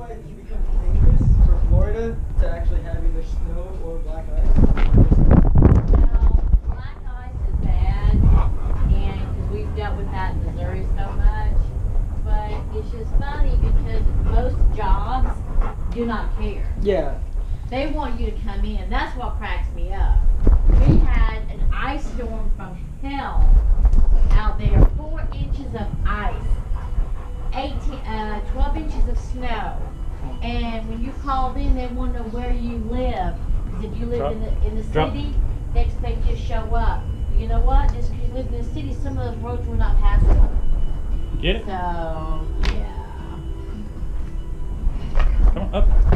why it's becomes dangerous for Florida to actually have either snow or black ice? Black ice is bad, and because we've dealt with that in Missouri so much. But it's just funny because most jobs do not care. Yeah. They want you to come in. That's what cracks me up. We had an ice storm from hell uh, 12 inches of snow. And when you called in, they want to know where you live. Because if you live in the, in the city, they expect you to show up. You know what? Just because you live in the city, some of those roads were not passable. Get it? So, yeah. Come on, up.